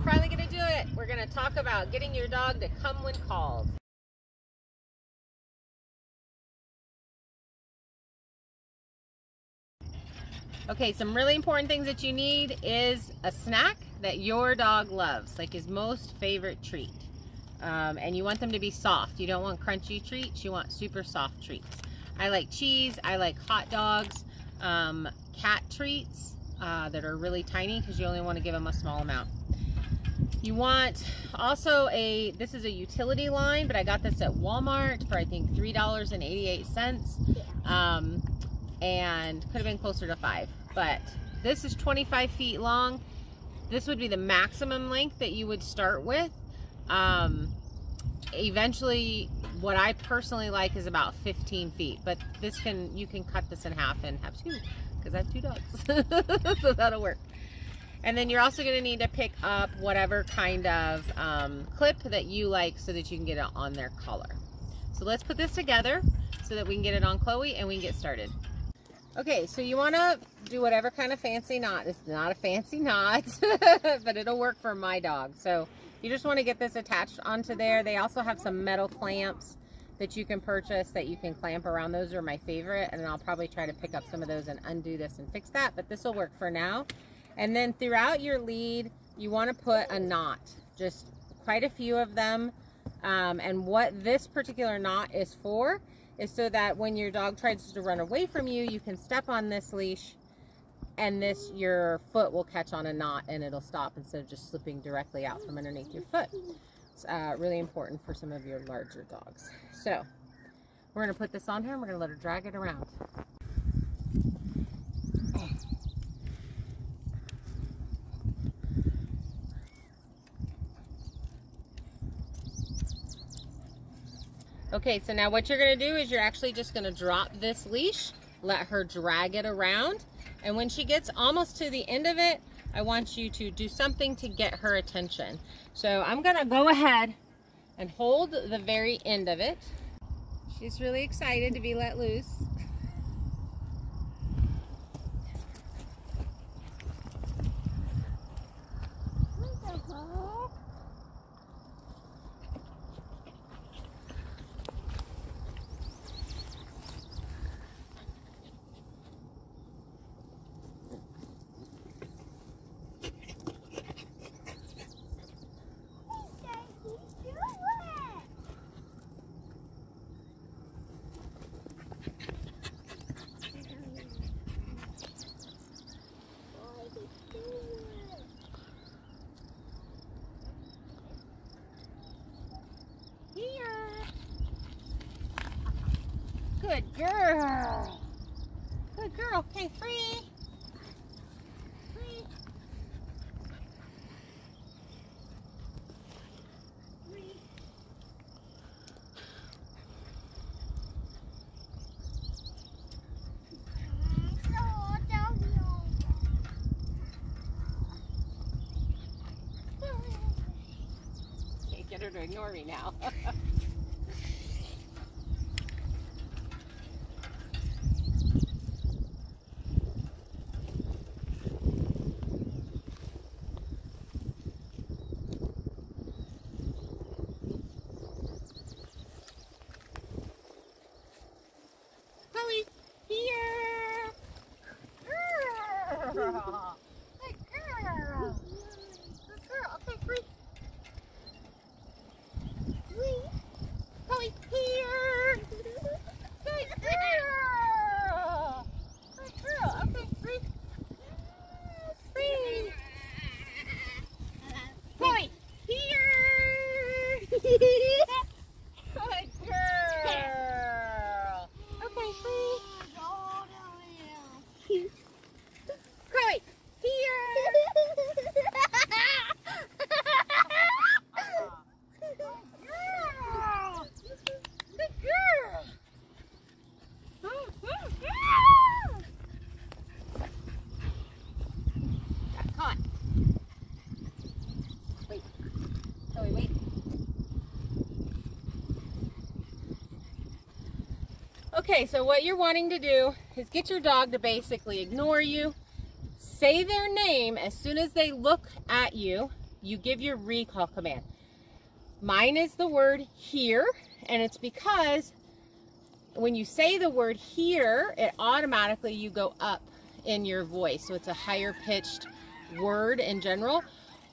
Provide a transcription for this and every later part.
we're finally going to do it. We're going to talk about getting your dog to come when called. Okay, some really important things that you need is a snack that your dog loves, like his most favorite treat. Um, and you want them to be soft. You don't want crunchy treats, you want super soft treats. I like cheese, I like hot dogs, um, cat treats uh, that are really tiny because you only want to give them a small amount. You want also a, this is a utility line, but I got this at Walmart for I think $3.88. Um, and could have been closer to five, but this is 25 feet long. This would be the maximum length that you would start with. Um, eventually, what I personally like is about 15 feet, but this can, you can cut this in half and have two, because I have two dogs, so that'll work. And then you're also going to need to pick up whatever kind of um, clip that you like so that you can get it on their collar. So let's put this together so that we can get it on Chloe and we can get started. Okay, so you want to do whatever kind of fancy knot. It's not a fancy knot, but it'll work for my dog. So you just want to get this attached onto there. They also have some metal clamps that you can purchase that you can clamp around. Those are my favorite, and I'll probably try to pick up some of those and undo this and fix that, but this will work for now. And then throughout your lead, you want to put a knot, just quite a few of them. Um, and what this particular knot is for is so that when your dog tries to run away from you, you can step on this leash and this, your foot will catch on a knot and it'll stop instead of just slipping directly out from underneath your foot. It's uh, really important for some of your larger dogs. So we're gonna put this on her and we're gonna let her drag it around. Okay, so now what you're gonna do is you're actually just gonna drop this leash, let her drag it around, and when she gets almost to the end of it, I want you to do something to get her attention. So I'm gonna go ahead and hold the very end of it. She's really excited to be let loose. Free. Free. Can't get her to ignore me now. Chloe, here. Girl. Good girl. Okay, free. Chloe, here. Good girl. Good girl. Got caught. Wait. Chloe, wait. Okay, so what you're wanting to do is get your dog to basically ignore you, say their name as soon as they look at you, you give your recall command. Mine is the word here, and it's because when you say the word here, it automatically you go up in your voice. So it's a higher pitched word in general,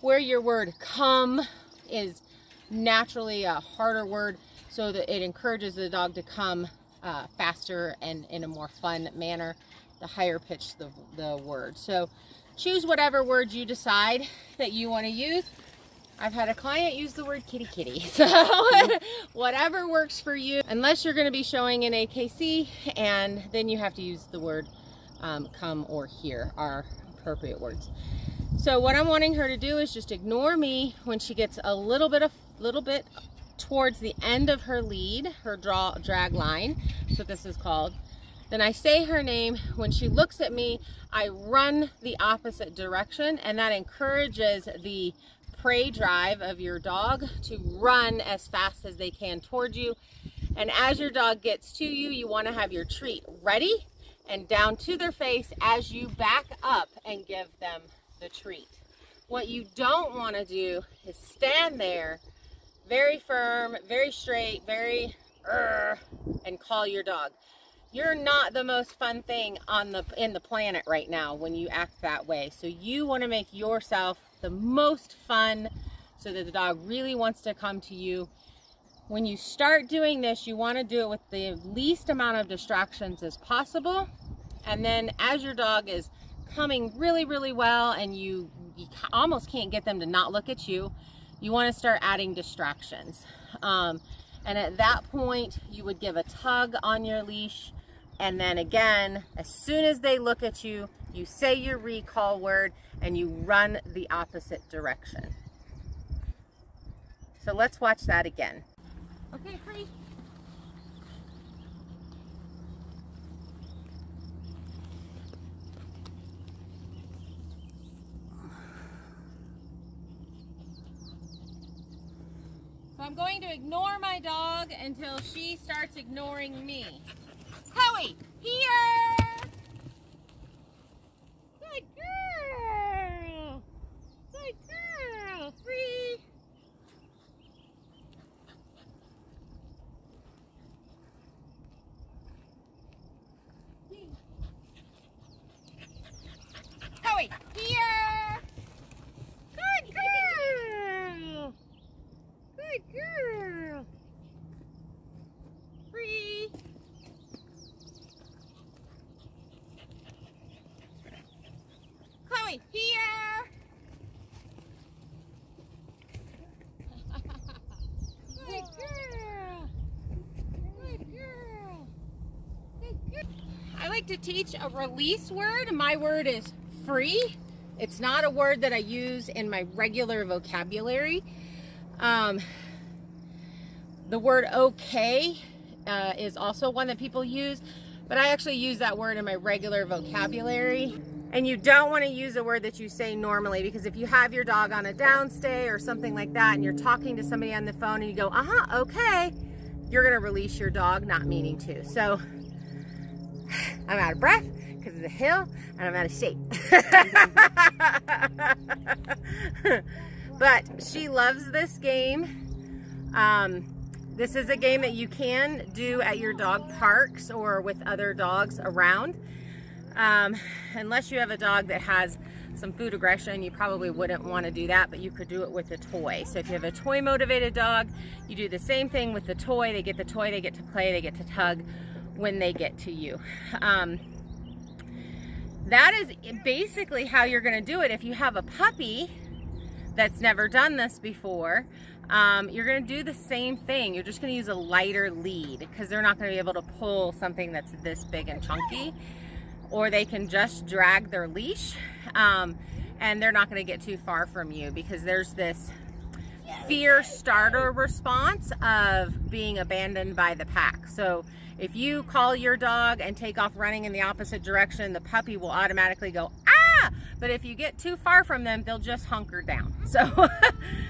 where your word come is naturally a harder word so that it encourages the dog to come uh, faster and in a more fun manner, the higher pitch the, the word. So choose whatever word you decide that you want to use. I've had a client use the word kitty kitty. So whatever works for you, unless you're going to be showing an AKC and then you have to use the word um, come or here are appropriate words. So what I'm wanting her to do is just ignore me when she gets a little bit of little bit towards the end of her lead, her draw drag line. That's what this is called. Then I say her name. When she looks at me, I run the opposite direction and that encourages the prey drive of your dog to run as fast as they can towards you. And as your dog gets to you, you want to have your treat ready and down to their face as you back up and give them the treat. What you don't want to do is stand there very firm, very straight, very and call your dog. You're not the most fun thing on the in the planet right now when you act that way. So you want to make yourself the most fun so that the dog really wants to come to you. When you start doing this, you want to do it with the least amount of distractions as possible. And then as your dog is coming really, really well and you, you almost can't get them to not look at you, you want to start adding distractions. Um, and at that point, you would give a tug on your leash. And then again, as soon as they look at you, you say your recall word and you run the opposite direction. So let's watch that again. Okay, free. I'm going to ignore my dog until she starts ignoring me. Chloe, here! Good girl! Good girl! Free! Chloe, here! Good girl! Good girl! Free! Chloe, here! Good girl! Good girl! Good girl! I like to teach a release word. My word is free. It's not a word that I use in my regular vocabulary. Um, the word okay uh, is also one that people use, but I actually use that word in my regular vocabulary. And you don't want to use a word that you say normally because if you have your dog on a downstay or something like that and you're talking to somebody on the phone and you go, uh-huh, okay, you're going to release your dog not meaning to. So I'm out of breath because of the hill and I'm out of shape. but she loves this game. Um, this is a game that you can do at your dog parks or with other dogs around. Um, unless you have a dog that has some food aggression, you probably wouldn't want to do that, but you could do it with a toy. So if you have a toy motivated dog, you do the same thing with the toy. They get the toy, they get to play, they get to tug when they get to you. Um, that is basically how you're going to do it. If you have a puppy that's never done this before, um, you're going to do the same thing. You're just going to use a lighter lead because they're not going to be able to pull something that's this big and chunky or they can just drag their leash um, and they're not going to get too far from you because there's this fear starter response of being abandoned by the pack. So if you call your dog and take off running in the opposite direction, the puppy will automatically go, ah! But if you get too far from them, they'll just hunker down. So,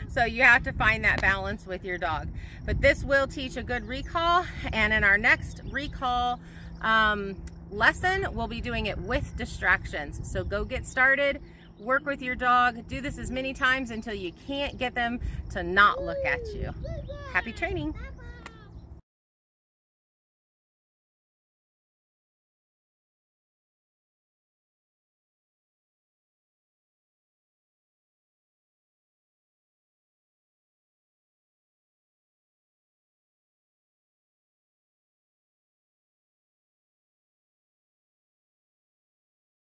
so you have to find that balance with your dog. But this will teach a good recall. And in our next recall um, lesson, we'll be doing it with distractions. So go get started work with your dog. Do this as many times until you can't get them to not look at you. Happy training.